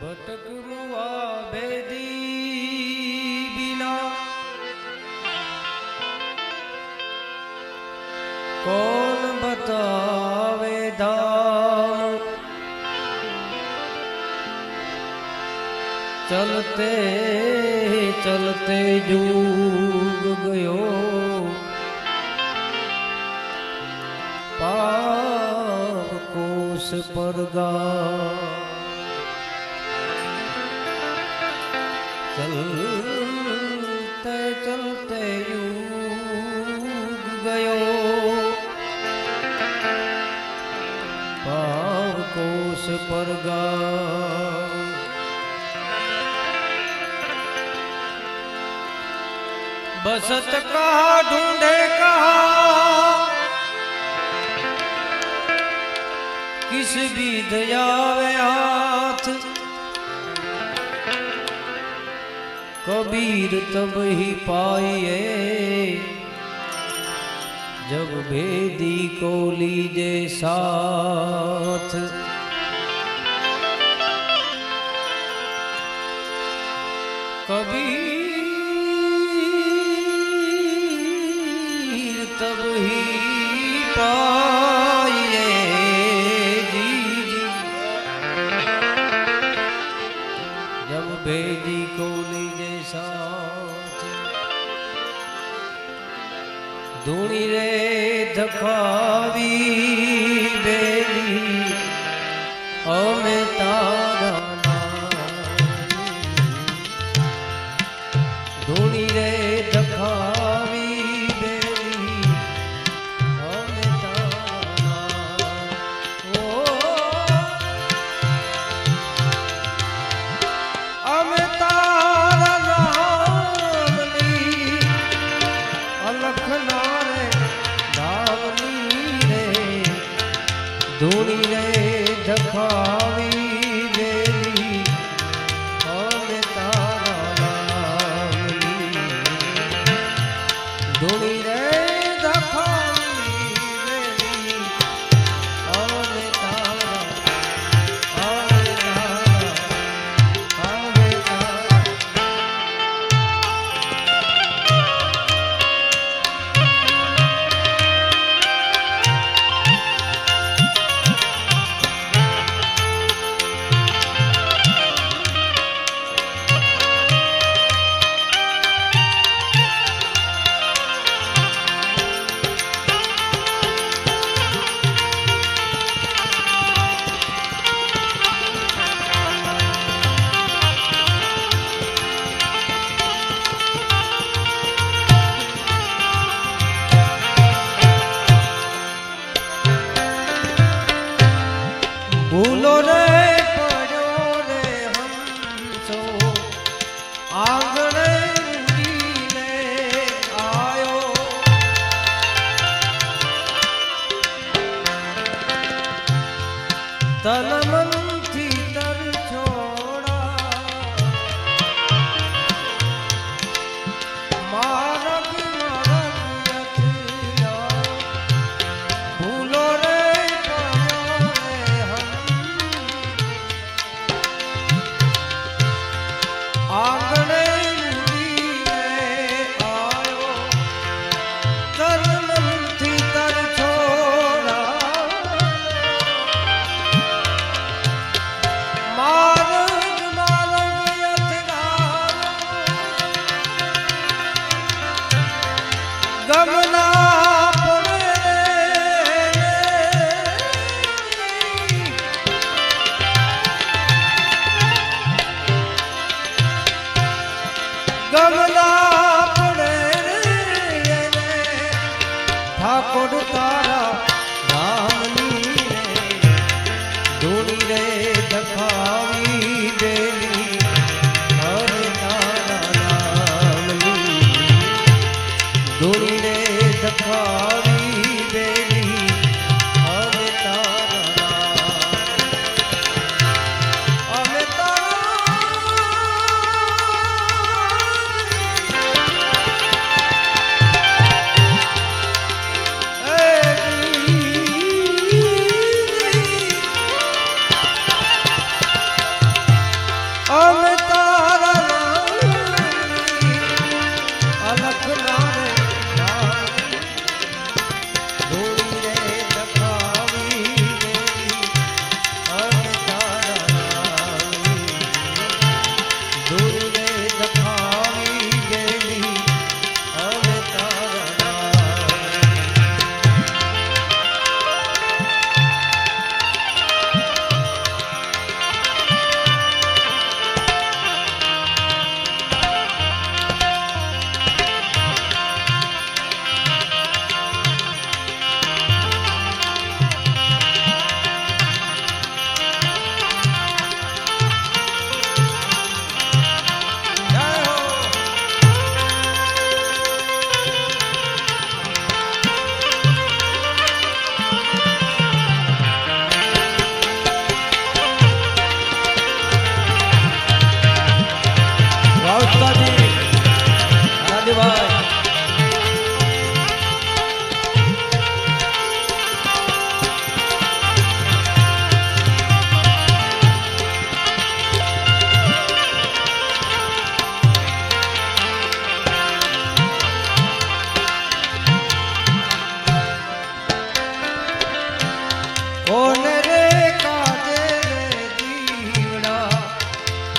भटक मुआ बेदी बिना। कौन बतावे चलते चलते डूब गयो। पाप कोस पर गा। चलते चलते युग गयो। पाव कोश पर गा। बसत कहा ढूंढे कहा। किस भी दया हाथ कबीर तब ही पाइए। जब भेदी को लीजे साथ। कबीर तब ही जी को लीजे साथ रे धखावी बेली ओ मैं Dolly. ઠાકોર તા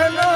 Krishna